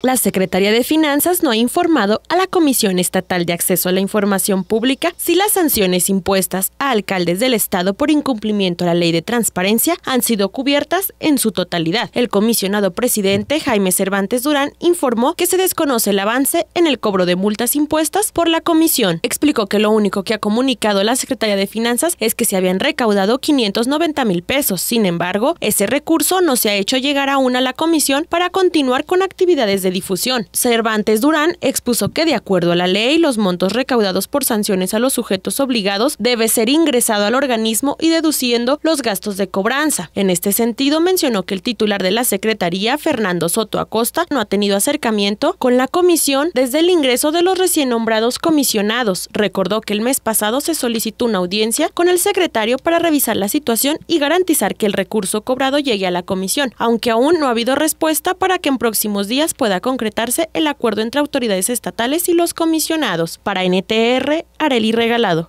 La Secretaría de Finanzas no ha informado a la Comisión Estatal de Acceso a la Información Pública si las sanciones impuestas a alcaldes del Estado por incumplimiento a la ley de transparencia han sido cubiertas en su totalidad. El comisionado presidente Jaime Cervantes Durán informó que se desconoce el avance en el cobro de multas impuestas por la comisión. Explicó que lo único que ha comunicado la Secretaría de Finanzas es que se habían recaudado 590 mil pesos. Sin embargo, ese recurso no se ha hecho llegar aún a la comisión para continuar con actividades de difusión. Cervantes Durán expuso que de acuerdo a la ley, los montos recaudados por sanciones a los sujetos obligados debe ser ingresado al organismo y deduciendo los gastos de cobranza. En este sentido, mencionó que el titular de la Secretaría, Fernando Soto Acosta, no ha tenido acercamiento con la comisión desde el ingreso de los recién nombrados comisionados. Recordó que el mes pasado se solicitó una audiencia con el secretario para revisar la situación y garantizar que el recurso cobrado llegue a la comisión, aunque aún no ha habido respuesta para que en próximos días pueda concretarse el acuerdo entre autoridades estatales y los comisionados. Para NTR, Areli Regalado.